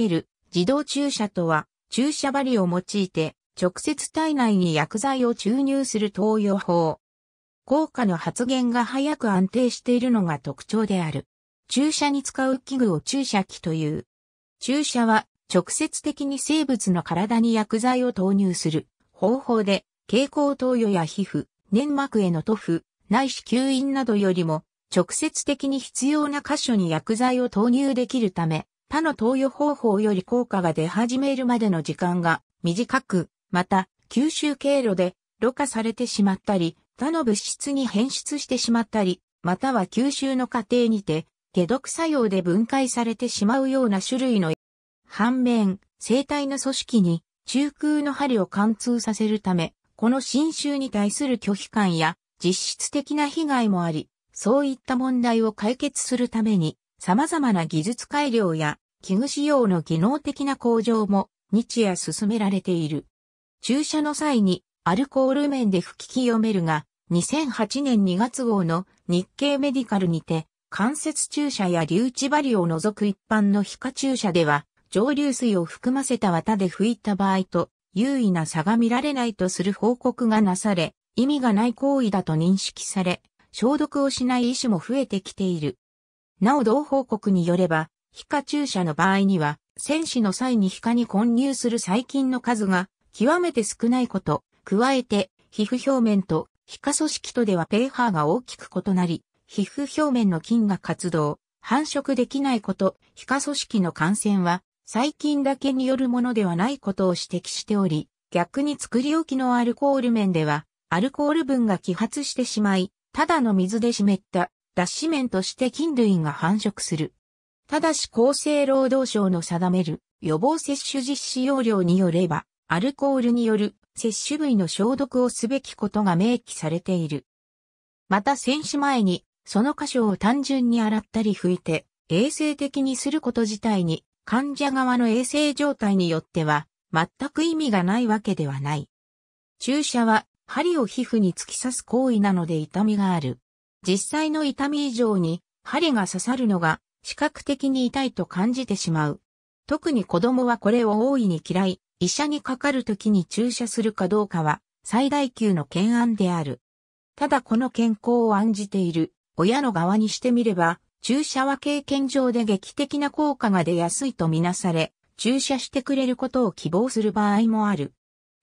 ける自動注射とは、注射針を用いて直接体内に薬剤を注入する投与法。効果の発現が早く安定しているのが特徴である。注射に使う器具を注射器という。注射は直接的に生物の体に薬剤を投入する方法で、蛍光投与や皮膚、粘膜への塗布、内視吸引などよりも直接的に必要な箇所に薬剤を投入できるため、他の投与方法より効果が出始めるまでの時間が短く、また、吸収経路で、ろ過されてしまったり、他の物質に変質してしまったり、または吸収の過程にて、解毒作用で分解されてしまうような種類の、反面、生体の組織に中空の針を貫通させるため、この侵襲に対する拒否感や実質的な被害もあり、そういった問題を解決するために、様々な技術改良や器具使用の技能的な向上も日夜進められている。注射の際にアルコール面で吹き清めるが、2008年2月号の日経メディカルにて、関節注射や留置針を除く一般の皮下注射では、蒸留水を含ませた綿で拭いた場合と、優位な差が見られないとする報告がなされ、意味がない行為だと認識され、消毒をしない医師も増えてきている。なお同報告によれば、皮下注射の場合には、戦死の際に皮下に混入する細菌の数が極めて少ないこと、加えて皮膚表面と皮下組織とではペーハーが大きく異なり、皮膚表面の菌が活動、繁殖できないこと、皮下組織の感染は細菌だけによるものではないことを指摘しており、逆に作り置きのアルコール面では、アルコール分が揮発してしまい、ただの水で湿った脱脂面として菌類が繁殖する。ただし厚生労働省の定める予防接種実施要領によれば、アルコールによる接種部位の消毒をすべきことが明記されている。また選手前に、その箇所を単純に洗ったり拭いて、衛生的にすること自体に、患者側の衛生状態によっては、全く意味がないわけではない。注射は、針を皮膚に突き刺す行為なので痛みがある。実際の痛み以上に、針が刺さるのが、視覚的に痛いと感じてしまう。特に子供はこれを大いに嫌い、医者にかかるときに注射するかどうかは最大級の懸案である。ただこの健康を案じている親の側にしてみれば、注射は経験上で劇的な効果が出やすいとみなされ、注射してくれることを希望する場合もある。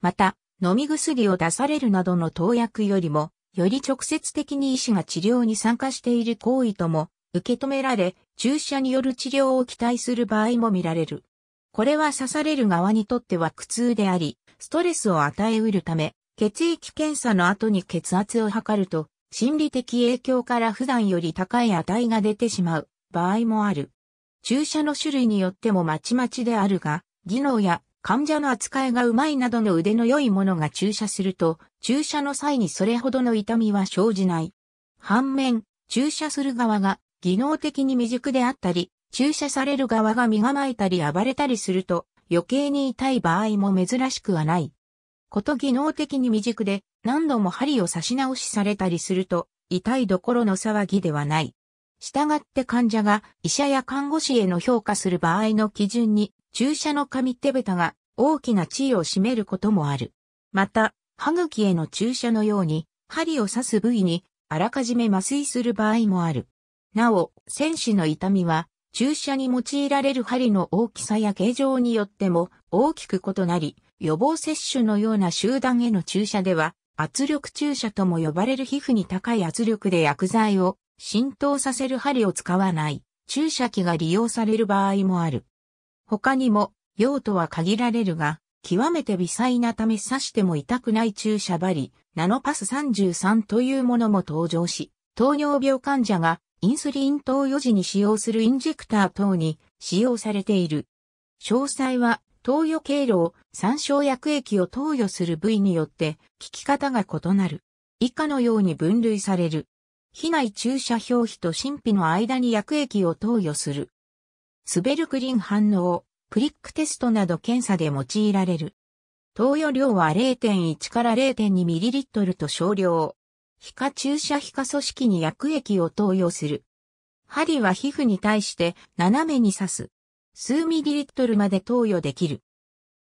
また、飲み薬を出されるなどの投薬よりも、より直接的に医師が治療に参加している行為とも受け止められ、注射による治療を期待する場合も見られる。これは刺される側にとっては苦痛であり、ストレスを与えうるため、血液検査の後に血圧を測ると、心理的影響から普段より高い値が出てしまう場合もある。注射の種類によってもまちまちであるが、技能や患者の扱いがうまいなどの腕の良いものが注射すると、注射の際にそれほどの痛みは生じない。反面、注射する側が技能的に未熟であったり、注射される側が身構えたり暴れたりすると余計に痛い場合も珍しくはない。こと技能的に未熟で何度も針を刺し直しされたりすると痛いどころの騒ぎではない。従って患者が医者や看護師への評価する場合の基準に注射の紙手ベタが大きな地位を占めることもある。また、歯茎への注射のように針を刺す部位にあらかじめ麻酔する場合もある。なお、戦士の痛みは注射に用いられる針の大きさや形状によっても大きく異なり、予防接種のような集団への注射では、圧力注射とも呼ばれる皮膚に高い圧力で薬剤を浸透させる針を使わない注射器が利用される場合もある。他にも、用途は限られるが、極めて微細なため刺しても痛くない注射針、ナノパス33というものも登場し、糖尿病患者がインスリン投与時に使用するインジェクター等に使用されている。詳細は投与経路を参照薬液を投与する部位によって効き方が異なる。以下のように分類される。皮内注射表皮と神秘の間に薬液を投与する。スベルクリン反応、プリックテストなど検査で用いられる。投与量は0.1から 0.2ml と少量。皮下注射皮下組織に薬液を投与する。針は皮膚に対して斜めに刺す。数ミリリットルまで投与できる。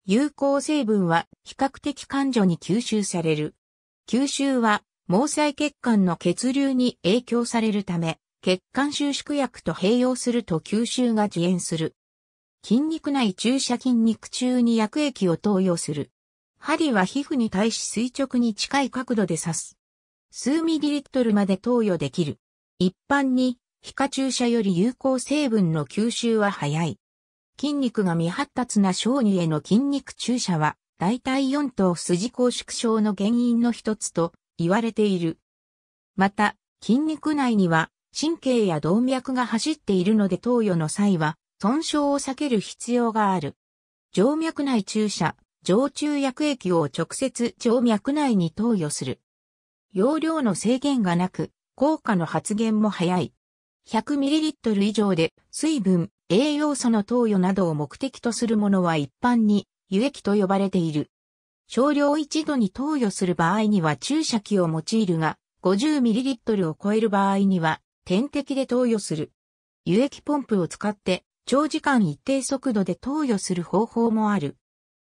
有効成分は比較的感情に吸収される。吸収は毛細血管の血流に影響されるため、血管収縮薬と併用すると吸収が遅延する。筋肉内注射筋肉中に薬液を投与する。針は皮膚に対し垂直に近い角度で刺す。数ミリリットルまで投与できる。一般に、皮下注射より有効成分の吸収は早い。筋肉が未発達な小児への筋肉注射は、大体4頭筋拘縮症の原因の一つと言われている。また、筋肉内には神経や動脈が走っているので投与の際は損傷を避ける必要がある。静脈内注射、常駐薬液を直接静脈内に投与する。容量の制限がなく、効果の発現も早い。100ml 以上で水分、栄養素の投与などを目的とするものは一般に輸液と呼ばれている。少量一度に投与する場合には注射器を用いるが、50ml を超える場合には点滴で投与する。輸液ポンプを使って長時間一定速度で投与する方法もある。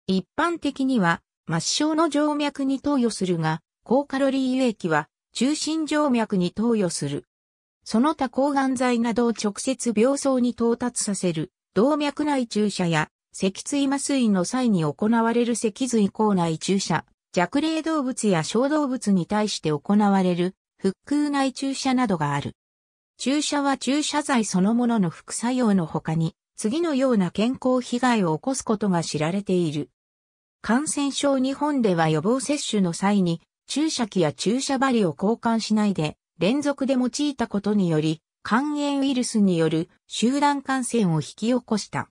一般的には、末梢の静脈に投与するが、高カロリー輸液は中心静脈に投与する。その他抗がん剤などを直接病巣に到達させる動脈内注射や脊椎麻酔の際に行われる脊髄口内注射、弱霊動物や小動物に対して行われる腹腔内注射などがある。注射は注射剤そのものの副作用の他に次のような健康被害を起こすことが知られている。感染症日本では予防接種の際に注射器や注射針を交換しないで連続で用いたことにより肝炎ウイルスによる集団感染を引き起こした。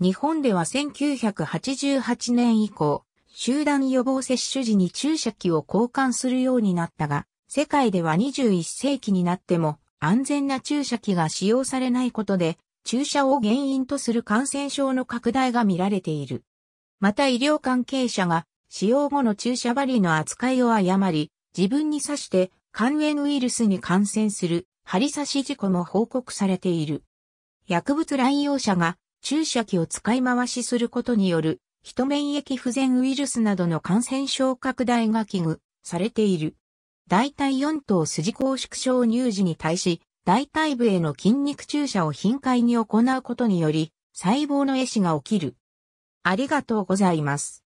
日本では1988年以降、集団予防接種時に注射器を交換するようになったが、世界では21世紀になっても安全な注射器が使用されないことで、注射を原因とする感染症の拡大が見られている。また医療関係者が使用後の注射針の扱いを誤り、自分に刺して肝炎ウイルスに感染する針刺し事故も報告されている。薬物乱用者が注射器を使い回しすることによる人免疫不全ウイルスなどの感染症拡大が危惧されている。大体4頭筋拘縮症乳児に対し、大腿部への筋肉注射を頻回に行うことにより、細胞の壊死が起きる。ありがとうございます。